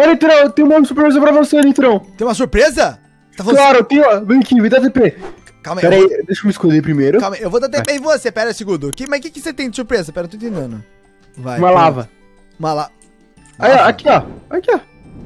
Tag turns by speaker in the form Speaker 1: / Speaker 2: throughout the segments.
Speaker 1: Olha, Nitrão, eu tenho uma surpresa pra você, Nitrão.
Speaker 2: Tem uma surpresa? Tá
Speaker 1: Claro, tenho, ó. Vem aqui, me dá TP.
Speaker 2: Calma aí,
Speaker 1: Pera aí, deixa eu me esconder primeiro.
Speaker 2: Calma aí, eu vou dar tempo em você, pera um segundo. Que, mas o que, que você tem de surpresa? Pera, eu tô entendendo. Vai.
Speaker 1: Uma
Speaker 2: pera.
Speaker 1: lava.
Speaker 2: Uma lava.
Speaker 1: Aí, ó, aqui, ó. Aqui, ó.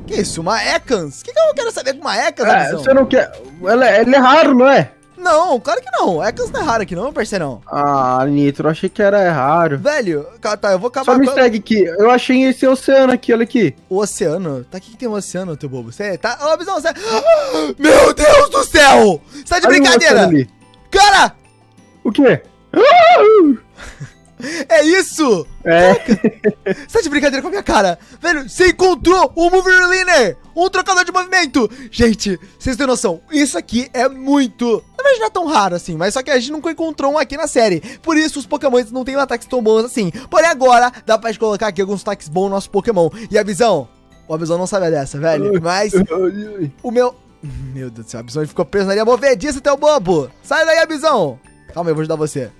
Speaker 2: Que isso? Uma Ekans? O que, que eu quero saber com uma Ekans,
Speaker 1: É, você não quer. Ela, ela é raro, não é?
Speaker 2: Não, claro que não. Ekans não é raro aqui não, parceirão.
Speaker 1: Ah, Nitro, eu achei que era raro.
Speaker 2: Velho, tá, eu vou acabar
Speaker 1: Só me
Speaker 2: com
Speaker 1: segue aqui. Eu achei esse oceano aqui, olha aqui.
Speaker 2: o oceano. Tá, o que, tem um oceano, teu bobo? Você tá... Ô, Abizão, você... Meu Deus do céu! Você tá de
Speaker 1: Olha
Speaker 2: brincadeira! Cara,
Speaker 1: O quê?
Speaker 2: é isso!
Speaker 1: É.
Speaker 2: Você tá de brincadeira com a minha cara? Velho, você encontrou um Movie Leaner! Um trocador de movimento! Gente, vocês têm noção, isso aqui é muito... Na verdade não é tão raro assim, mas só que a gente nunca encontrou um aqui na série. Por isso os Pokémons não têm ataques tão bons assim. Porém agora dá pra gente colocar aqui alguns ataques bons no nosso Pokémon. E a visão... O Abizão não sabe dessa, velho. Mas o meu... Meu Deus do céu, a Abizão ficou preso na linha movediça, teu bobo! Sai daí, Abizão! Calma aí, eu vou ajudar você.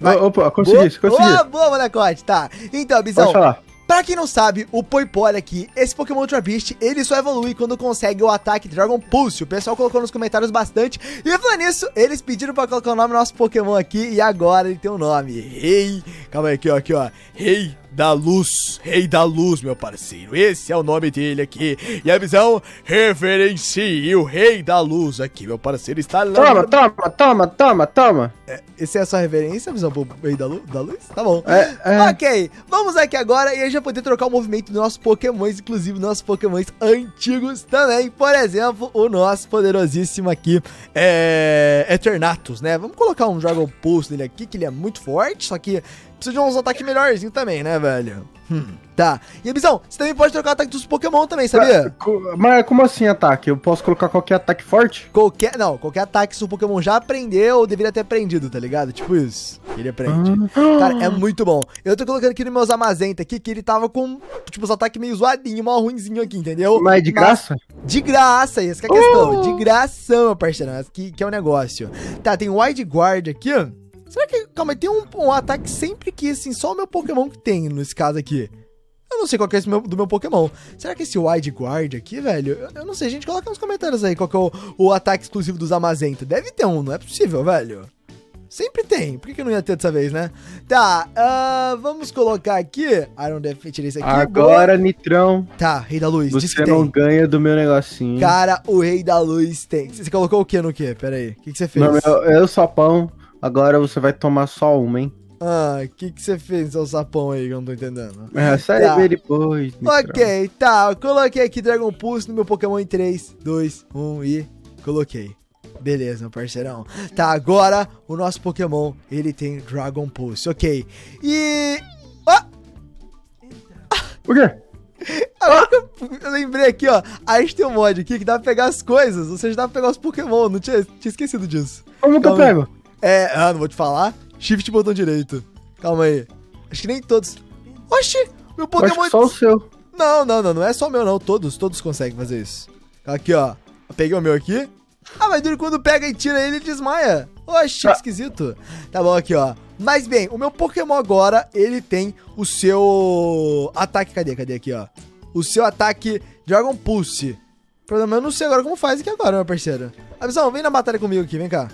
Speaker 2: Vai.
Speaker 1: Opa, consegui,
Speaker 2: Boa,
Speaker 1: consegui.
Speaker 2: Boa, boa, molecote, tá. Então,
Speaker 1: falar.
Speaker 2: Pra quem não sabe, o Poipole aqui, esse Pokémon Ultra Beast, ele só evolui quando consegue o ataque Dragon Pulse. O pessoal colocou nos comentários bastante. E falando nisso, eles pediram pra colocar o nome do nosso Pokémon aqui e agora ele tem um nome. Rei. Calma aí, aqui, ó, aqui, ó. Rei da Luz. Rei da Luz, meu parceiro. Esse é o nome dele aqui. E a visão referencie o Rei da Luz aqui, meu parceiro. Está lá.
Speaker 1: Toma, toma, toma, toma, toma.
Speaker 2: Esse é a sua referência, visão pro Rei da Luz? Da luz? Tá bom.
Speaker 1: É, é.
Speaker 2: Ok, vamos aqui agora e a gente vai poder trocar o movimento dos nossos pokémons, inclusive nossos pokémons antigos também. Por exemplo, o nosso poderosíssimo aqui é Eternatus, né? Vamos colocar um Dragon Pulse nele aqui, que ele é muito forte, só que precisa de uns ataques melhorzinhos também, né, velho? Hum, tá. E, Bisão, você também pode trocar o ataque dos pokémon também, sabia?
Speaker 1: Mas como assim ataque? Eu posso colocar qualquer ataque forte?
Speaker 2: Qualquer, não, qualquer ataque que o Pokémon já aprendeu ou deveria ter aprendido, tá ligado? Tipo isso. Ele aprende. Cara, é muito bom. Eu tô colocando aqui no meus Amazenta aqui que ele tava com, tipo, os ataques meio zoadinho, mal ruinzinho aqui, entendeu?
Speaker 1: Mas é de graça?
Speaker 2: De graça, essa que é a questão. De graça, meu parceiro. Que, que é o negócio. Tá, tem Wide Guard aqui, ó. Será que. Calma tem um, um ataque sempre que, assim, só o meu Pokémon que tem nesse caso aqui. Eu não sei qual que é esse meu, do meu Pokémon. Será que esse Wide Guard aqui, velho? Eu, eu não sei, gente. Coloca nos comentários aí qual que é o, o ataque exclusivo dos Amazenta. Deve ter um, não é possível, velho. Sempre tem. Por que, que não ia ter dessa vez, né? Tá, ah, vamos colocar aqui. Iron Def, tirei esse aqui.
Speaker 1: Agora, Nitrão,
Speaker 2: boa. Tá, Rei da Luz.
Speaker 1: você não ganha do meu negocinho.
Speaker 2: Cara, o Rei da Luz tem. Você colocou o que no que? Pera aí. O que, que você fez?
Speaker 1: Não, eu, eu só pão. Agora você vai tomar só uma, hein?
Speaker 2: Ah, o que, que você fez, seu sapão aí que eu não tô entendendo?
Speaker 1: É, sai
Speaker 2: Tá.
Speaker 1: depois.
Speaker 2: Ok, tá. Eu coloquei aqui Dragon Pulse no meu Pokémon em 3, 2, 1 e coloquei. Beleza, meu parceirão. Tá, agora o nosso Pokémon, ele tem Dragon Pulse, ok. E... Ah,
Speaker 1: Por quê?
Speaker 2: agora que eu, eu lembrei aqui, ó. A gente tem um mod aqui que dá pra pegar as coisas, ou seja, dá pra pegar os Pokémon. Não tinha, tinha esquecido disso.
Speaker 1: Como que eu
Speaker 2: aí.
Speaker 1: pego?
Speaker 2: É, ah, não vou te falar. Shift botão direito. Calma aí. Acho que nem todos. Oxi, meu
Speaker 1: Eu
Speaker 2: Pokémon...
Speaker 1: acho que só o seu.
Speaker 2: Não, não, não, não é só o meu não, todos, todos conseguem fazer isso. Aqui, ó, eu peguei o meu aqui. Ah, mas duro quando pega e tira ele, ele desmaia. Que
Speaker 1: Ah.
Speaker 2: esquisito. Tá bom, aqui, ó. Mas bem, o meu Pokémon agora, ele tem o seu ataque, cadê, cadê aqui, ó? O seu ataque Dragon Pulse. O problema, eu não sei agora como faz aqui agora, meu parceiro. Abisão, vem na batalha comigo aqui, vem cá.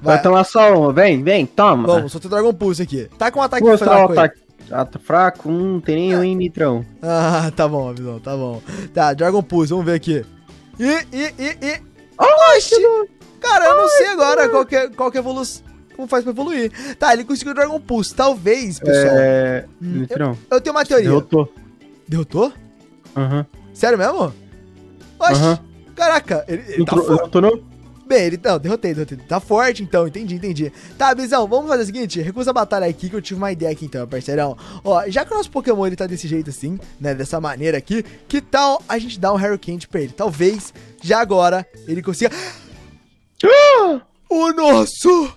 Speaker 1: Vai, tomar só uma. Vem, vem, toma.
Speaker 2: Vamos, só tem Dragon Pulse aqui. Tá com um ataque
Speaker 1: mostrar
Speaker 2: fraco
Speaker 1: o
Speaker 2: aí.
Speaker 1: ataque. Fraco? Hum, não tem nenhum, hein, Nitrão?
Speaker 2: Ah, tá bom, Abisão, tá bom. Tá, Dragon Pulse, vamos ver aqui. E, e, e, e. Oxi! Cara, eu não sei agora qual que, é, qual que é evolução. Como faz pra evoluir? Tá, ele conseguiu Dragon Pulse. Talvez, pessoal.
Speaker 1: É.
Speaker 2: Hum,
Speaker 1: Nitrão.
Speaker 2: Eu tenho uma teoria.
Speaker 1: Derrotou.
Speaker 2: Derrotou?
Speaker 1: Aham.
Speaker 2: Sério mesmo? Oxi!
Speaker 1: Aham.
Speaker 2: Caraca, ele, ele tá forte.
Speaker 1: Não?
Speaker 2: Bem, ele. Não, derrotei, derrotei. Tá forte então, entendi, entendi. Tá, Bizão, vamos fazer o seguinte: recusa a batalha aqui que eu tive uma ideia aqui então, parceirão. Ó, já que o nosso Pokémon ele tá desse jeito assim, né? Dessa maneira aqui, que tal a gente dar um Hurricane pra ele? Talvez já agora ele consiga. Ah! O nosso!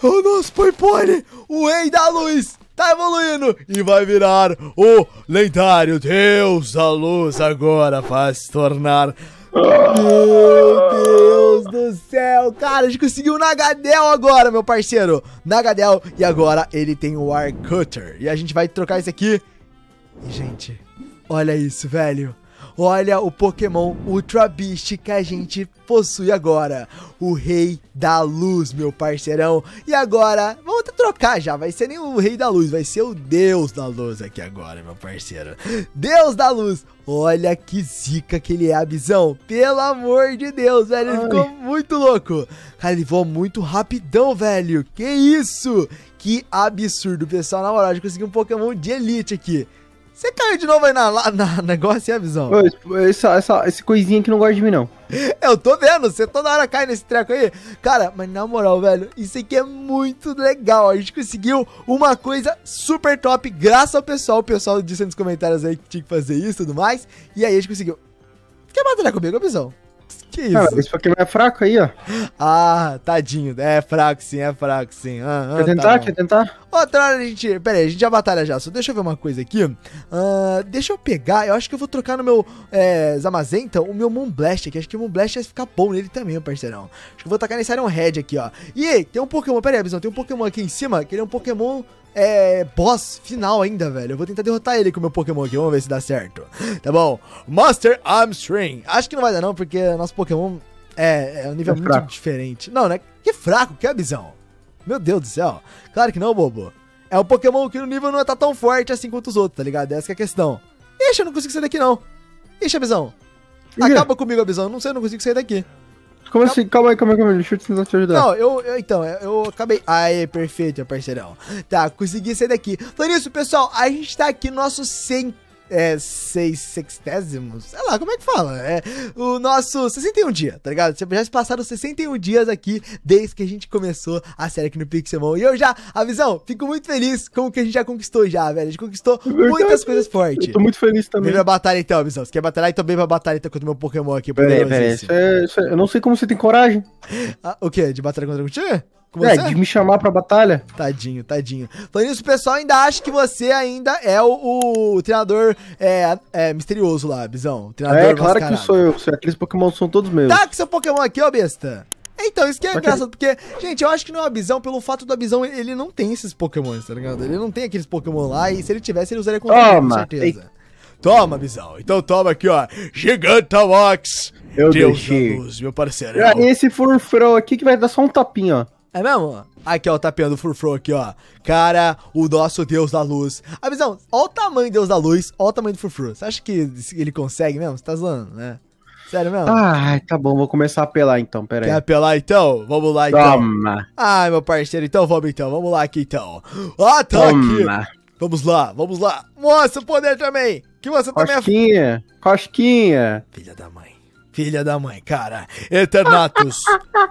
Speaker 2: O nosso Poipone! O Rei da Luz! Tá evoluindo e vai virar o lendário Deus da Luz agora vai se tornar meu Deus do céu, cara, a gente conseguiu o Nagadel agora, meu parceiro. Nagadel, e agora ele tem o War Cutter. E a gente vai trocar isso aqui. E, gente, olha isso, velho. Olha o Pokémon Ultra Beast que a gente possui agora. O Rei da Luz, meu parceirão. E agora, vamos até trocar já. Vai ser nem o Rei da Luz, vai ser o Deus da Luz aqui agora, meu parceiro. Deus da Luz. Olha que zica que ele é, Abizão. Pelo amor de Deus, velho. Ele
Speaker 1: Ai.
Speaker 2: ficou muito louco. Cara, ele voa muito rapidão, velho. Que isso? Que absurdo, pessoal. Na moral, a gente conseguiu um Pokémon de elite aqui. Você caiu de novo aí na, lá- na negócio, Abizão?
Speaker 1: Ô, esse- essa, essa, esse coisinha aqui não gosta de mim, não.
Speaker 2: Eu tô vendo, você toda hora cai nesse treco aí. Cara, mas na moral, velho, isso aqui é muito legal. A gente conseguiu uma coisa super top, graças ao pessoal. O pessoal disse nos comentários aí que tinha que fazer isso e tudo mais. E aí a gente conseguiu. Quer batalhar comigo, pessoal? Que isso?
Speaker 1: Ah, esse Pokémon é fraco aí, ó.
Speaker 2: Ah, tadinho. É fraco sim, é fraco sim. Ah, ah,
Speaker 1: Quer
Speaker 2: tá
Speaker 1: tentar?
Speaker 2: bom.
Speaker 1: Quer tentar?
Speaker 2: Outra hora a gente. Pera aí, a gente já batalha já. Só deixa eu ver uma coisa aqui. Ah, deixa eu pegar. Eu acho que eu vou trocar no meu é, Zamazenta o meu Moonblast aqui. Acho que o Moonblast vai ficar bom nele também, parceirão. Acho que eu vou tacar nesse Iron Head aqui, ó. E aí, tem um Pokémon. Pera aí, Bizão. Tem um Pokémon aqui em cima que ele é um Pokémon. É. Boss final ainda, velho. Eu vou tentar derrotar ele com o meu Pokémon aqui. Vamos ver se dá certo. Tá bom. Master Armstring. Acho que não vai dar, não, porque nosso Pokémon é, é um nível
Speaker 1: É
Speaker 2: muito
Speaker 1: fraco.
Speaker 2: diferente. Não, né? Que fraco, que é, Bizão? Meu Deus do céu. Claro que não, bobo. É um Pokémon que no nível não tá tão forte assim quanto os outros, tá ligado? Essa que é a questão. Ixi, eu não consigo sair daqui, não. Ixi,
Speaker 1: quê?
Speaker 2: Acaba comigo, Abizão. Não sei, eu não consigo sair daqui.
Speaker 1: Como assim? Calma aí, calma aí, calma aí. Deixa eu tentar te ajudar.
Speaker 2: Não, eu, eu- então, eu, acabei. Aê, perfeito, meu parceirão. Tá, consegui sair daqui. Falando isso, pessoal, a gente tá aqui no nosso 100. É, seis sextésimos? Sei lá, como é que fala? É o nosso 61 dia, tá ligado? Já se passaram 61 dias aqui desde que a gente começou a série aqui no Pixelmon. E eu já, a visão, fico muito feliz com o que a gente já conquistou já, velho. A gente conquistou
Speaker 1: verdade.
Speaker 2: muitas coisas fortes.
Speaker 1: Eu tô muito feliz também.
Speaker 2: Vem pra batalha então, visão. Você quer batalhar? Então vem pra batalha então contra o meu Pokémon aqui.
Speaker 1: Peraí, peraí. é, é- eu não sei como você tem coragem.
Speaker 2: Ah, o quê? De batalha contra contigo? Com
Speaker 1: É,
Speaker 2: você?
Speaker 1: de me chamar pra batalha.
Speaker 2: Tadinho, tadinho. Falando isso, o pessoal ainda acha que você ainda é o, o treinador é, é, misterioso lá, Bizão.
Speaker 1: É, claro que sou eu. Aqueles Pokémon são todos meus.
Speaker 2: Tá com seu Pokémon aqui, ó, besta. Então, isso que é
Speaker 1: que-
Speaker 2: engraçado, porque, gente, eu acho que não é o Abizão, pelo fato do Abizão, ele não tem esses Pokémons, tá ligado? Ele não tem aqueles Pokémon lá, e se ele tivesse, ele usaria com certeza. Toma, Bizão. Então toma aqui, ó. Gigantamax.
Speaker 1: Eu
Speaker 2: Deus
Speaker 1: deixei.
Speaker 2: luz, meu parceiro.
Speaker 1: Ah, Esse furfrão aqui que vai dar só um tapinha, ó.
Speaker 2: É mesmo? Aqui, ó, o tapinha do Furfro aqui, ó. Cara, o nosso Deus da Luz. A visão, ó o tamanho do Deus da Luz, ó o tamanho do Furfro. Você acha que ele consegue mesmo? Você tá zoando, né? Sério mesmo?
Speaker 1: Ai, tá bom, vou começar a apelar então, pera
Speaker 2: Quer
Speaker 1: aí.
Speaker 2: apelar então? Vamos lá então.
Speaker 1: Toma,
Speaker 2: Ai, meu parceiro, então vamos então. Vamos lá aqui então. Ataque!
Speaker 1: toma.
Speaker 2: Vamos lá, vamos lá. Mostra o poder também. Que você também é
Speaker 1: Cosquinha, cosquinha.
Speaker 2: filha da mãe. Filha da mãe, cara. Eternatus.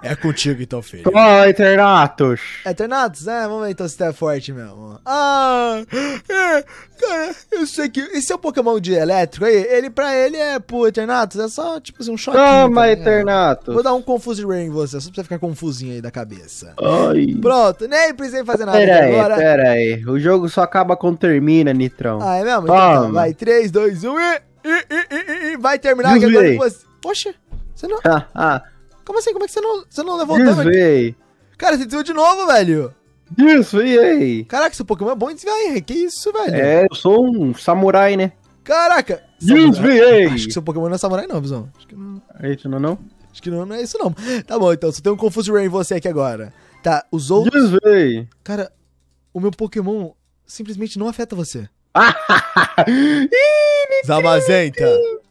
Speaker 2: é contigo então, filho.
Speaker 1: Toma, Eternatus.
Speaker 2: Eternatus? É, vamos ver então se tá forte mesmo. Ah, é, cara, eu sei que esse é o Pokémon de elétrico aí, ele pra ele é pro Eternatus, é só tipo assim um choque.
Speaker 1: Toma, Eternatus.
Speaker 2: Vou dar um Confuse Rain em você, só pra você ficar confusinho aí da cabeça.
Speaker 1: Ai.
Speaker 2: Pronto, nem precisei fazer nada
Speaker 1: Pera aí,
Speaker 2: agora.
Speaker 1: pera aí. O jogo só acaba quando termina, Nitrão.
Speaker 2: Ah, é mesmo? Então tá,
Speaker 1: Toma.
Speaker 2: vai, 3, 2, 1 e, e, e, e, vai terminar agora com você. Poxa, você não...
Speaker 1: Ah, ah,
Speaker 2: Como assim? Como é que você não, você não levou dano aqui?
Speaker 1: desviei.
Speaker 2: Cara, você desviou de novo, velho.
Speaker 1: Desviei.
Speaker 2: Caraca, seu Pokémon é bom em desviar, hein? Que isso, velho?
Speaker 1: É, eu sou um samurai, né?
Speaker 2: Caraca!
Speaker 1: Desviei.
Speaker 2: Acho que seu Pokémon não é samurai, não, Visão. Acho que não,
Speaker 1: Eita, não, não?
Speaker 2: acho que não, não é isso, não. Tá bom, então. Só tem um Confuse Rain em você aqui agora. Tá, os outros.
Speaker 1: Desviei.
Speaker 2: Cara, o meu Pokémon simplesmente não afeta você. Zamazenta,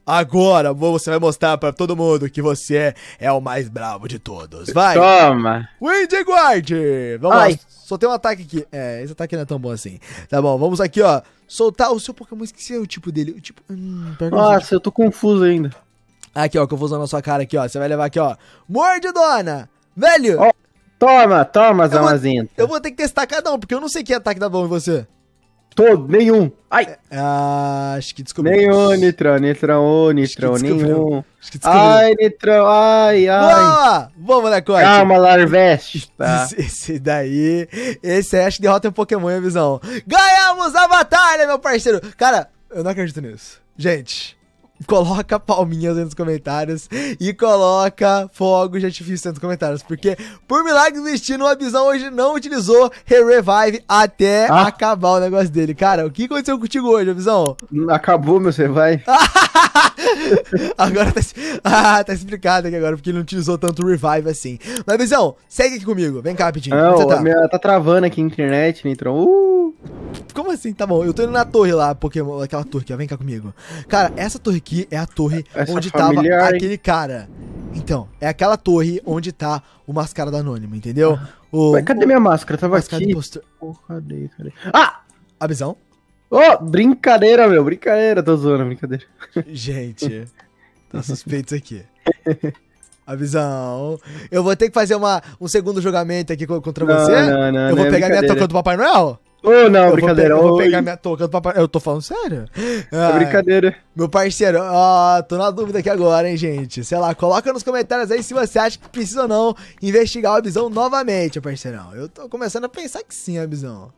Speaker 2: agora você vai mostrar pra todo mundo que você é, é o mais bravo de todos. Vai!
Speaker 1: Toma.
Speaker 2: Windguard! Vamos
Speaker 1: Ai.
Speaker 2: lá, só tem um ataque aqui. É, esse ataque não é tão bom assim. Tá bom, vamos aqui, ó. Soltar o seu Pokémon, esqueci o tipo dele. O tipo. Hum, eu
Speaker 1: Nossa, eu tô confuso ainda.
Speaker 2: Aqui, ó, que eu vou usar na sua cara aqui, ó. Você vai levar aqui, ó. Mordidona! Velho,
Speaker 1: Ó. Toma, toma,
Speaker 2: vou-
Speaker 1: Zamazenta.
Speaker 2: eu vou ter que testar cada um, porque eu não sei que ataque dá bom em você.
Speaker 1: Todo, nenhum. Ai,
Speaker 2: Ah, acho que descobri.
Speaker 1: nenhum,
Speaker 2: Acho que descobriu.
Speaker 1: nenhum.
Speaker 2: Acho que.
Speaker 1: Ai, Nitrão, ai, ai.
Speaker 2: Boa! Vamos, molecote.
Speaker 1: Calma, Larveste. Tá.
Speaker 2: Esse, esse daí, esse aí acho que derrota um Pokémon, hein, visão. Ganhamos a batalha, meu parceiro. Cara, eu não acredito nisso. Gente, coloca palminhas aí nos comentários e coloca fogos de artifício nos comentários. Porque, por milagre do destino, o Abizão hoje não utilizou Revive até
Speaker 1: Ah.
Speaker 2: acabar o negócio dele. Cara, o que aconteceu contigo hoje, Abizão?
Speaker 1: Acabou, meu, você vai.
Speaker 2: agora tá, ah, tá explicado aqui agora, porque ele não utilizou tanto Revive assim. Mas, Abizão, segue aqui comigo. Vem cá, rapidinho.
Speaker 1: Não,
Speaker 2: tá?
Speaker 1: minha tá travando aqui a internet, Nitron. Uh,
Speaker 2: Como assim? Tá bom, eu tô indo na torre lá, Pokémon, aquela torre aqui, ó, vem cá comigo. Cara, essa torre aqui é a torre
Speaker 1: Essa
Speaker 2: onde
Speaker 1: familiar,
Speaker 2: tava
Speaker 1: hein?
Speaker 2: aquele cara. Então, é aquela torre onde tá o mascarado anônimo, entendeu? O,
Speaker 1: Ué, cadê minha máscara? Tava aqui. Porra, cadê, cadê? Ah!
Speaker 2: A visão?
Speaker 1: Ô, brincadeira, meu, brincadeira. Tô zoando, brincadeira.
Speaker 2: Gente, tá suspeito isso aqui. A visão. Eu vou ter que fazer uma, um segundo julgamento aqui co- contra
Speaker 1: Não,
Speaker 2: você.
Speaker 1: não, não,
Speaker 2: eu vou
Speaker 1: é
Speaker 2: pegar minha touca do Papai Noel?
Speaker 1: Ô, não,
Speaker 2: eu
Speaker 1: brincadeira.
Speaker 2: Vou, pe- eu vou pegar minha touca do Papai Eu tô falando sério?
Speaker 1: É
Speaker 2: Ai.
Speaker 1: brincadeira.
Speaker 2: Meu parceiro, ó, tô na dúvida aqui agora, hein, gente. Sei lá, coloca nos comentários aí se você acha que precisa ou não investigar o Abizão novamente, parceirão. Eu tô começando a pensar que sim, Abizão.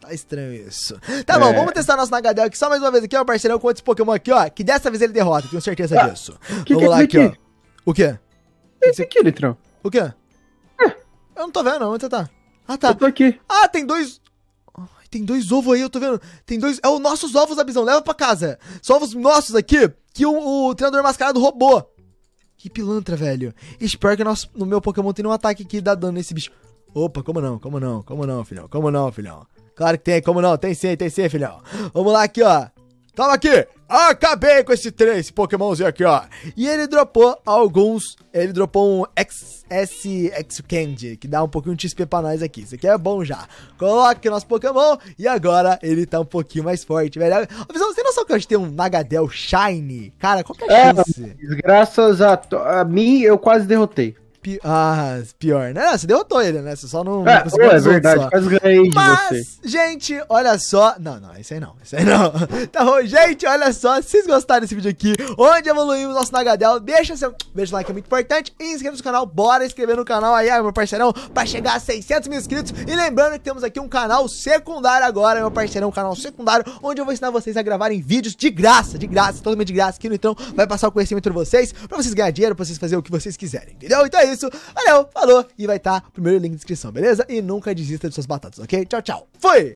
Speaker 2: Tá estranho isso. Tá bom,
Speaker 1: É.
Speaker 2: vamos testar nosso Nagadel aqui só mais uma vez aqui, ó, parceirão, com esse Pokémon aqui, ó. Que dessa vez ele derrota, tenho certeza
Speaker 1: Ah,
Speaker 2: disso.
Speaker 1: que
Speaker 2: vamos
Speaker 1: que é
Speaker 2: lá
Speaker 1: isso
Speaker 2: aqui, ó.
Speaker 1: aqui?
Speaker 2: O quê?
Speaker 1: Esse aqui, Litrão.
Speaker 2: O quê? Eu não tô vendo, não. Onde você tá? Ah, tá.
Speaker 1: Eu tô aqui.
Speaker 2: Ah, tem dois. Tem dois ovos aí, eu tô vendo. Tem dois. É os nossos ovos, Abizão. Leva pra casa. São ovos nossos aqui que o, o treinador mascarado roubou. Que pilantra, velho. Espero que nosso, no meu Pokémon tenha um ataque que dá dano nesse bicho. Opa, como não? Como não? Como não, filhão? Como não, filhão? Claro que tem, como não? Tem sim, tem sim, filhão. Vamos lá aqui, ó. Toma aqui! Acabei com esse esse Pokémonzinho aqui, ó. E ele dropou alguns. Ele dropou um XS X Candy, que dá um pouquinho de XP pra nós aqui. Isso aqui é bom já. Coloca aqui nosso Pokémon e agora ele tá um pouquinho mais forte, velho. Ô, Visão, Você tem noção que a gente tem um Nagadel Shiny? Cara, qual que é a
Speaker 1: É,
Speaker 2: chance?
Speaker 1: Graças a, a mim, eu quase derrotei.
Speaker 2: Pi- ah, pior, né? Não, Você derrotou ele, né? Você só não, não
Speaker 1: É, é
Speaker 2: os outros
Speaker 1: verdade,
Speaker 2: só.
Speaker 1: quase ganhei de
Speaker 2: Mas,
Speaker 1: você.
Speaker 2: gente, olha só. Não, não, isso aí não. Isso aí não. Tá bom, gente, olha só. Se vocês gostaram desse vídeo aqui, onde evoluímos nosso Nagadel, deixa seu beijo like, é muito importante. E inscreva se no canal. Bora inscrever no canal aí, meu parceirão, pra chegar a 600 mil inscritos. E lembrando que temos aqui um canal secundário agora, meu parceirão, um canal secundário, onde eu vou ensinar vocês a gravarem vídeos de graça, de graça, totalmente de graça. Aqui no Então vai passar o conhecimento pra vocês, pra vocês ganharem dinheiro, pra vocês fazerem o que vocês quiserem, entendeu? Então é isso. Valeu, falou. E vai estar o primeiro link na descrição, beleza? E nunca desista de suas batatas, ok? Tchau, tchau. Fui!